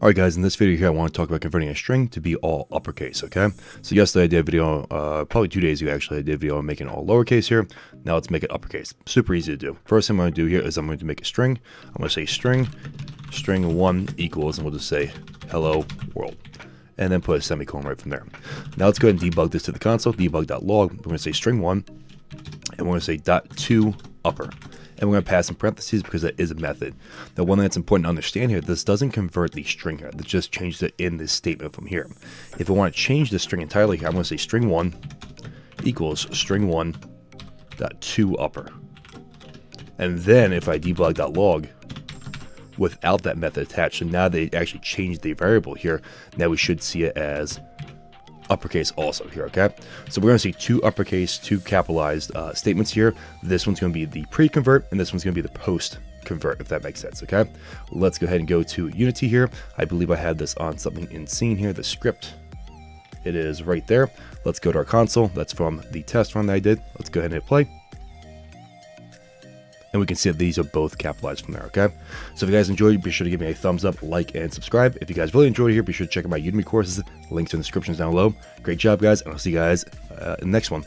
Alright guys, in this video here I want to talk about converting a string to be all uppercase, okay? So yesterday I did a video, uh, probably two days ago actually, I did a video on making all lowercase here. Now let's make it uppercase. Super easy to do. First thing I'm going to do here is I'm going to make a string. I'm going to say string, string 1 equals, and we'll just say hello world. And then put a semicolon right from there. Now let's go ahead and debug this to the console, debug.log. We're going to say string 1, and we're going to say dot 2 upper and we're going to pass in parentheses because that is a method. Now, one thing that's important to understand here, this doesn't convert the string here. That just changes it in this statement from here. If I want to change the string entirely here, I'm going to say string 1 equals string 1 dot ToUpper. And then if I debug.log without that method attached, so now they actually changed the variable here, now we should see it as uppercase also here, okay? So we're going to see two uppercase, two capitalized uh, statements here. This one's going to be the pre-convert, and this one's going to be the post-convert, if that makes sense, okay? Let's go ahead and go to Unity here. I believe I had this on something in scene here, the script. It is right there. Let's go to our console. That's from the test run that I did. Let's go ahead and hit play and we can see that these are both capitalized from there, okay? So if you guys enjoyed, be sure to give me a thumbs up, like, and subscribe. If you guys really enjoyed here, be sure to check out my Udemy courses. Links in the descriptions down below. Great job, guys, and I'll see you guys uh, in the next one.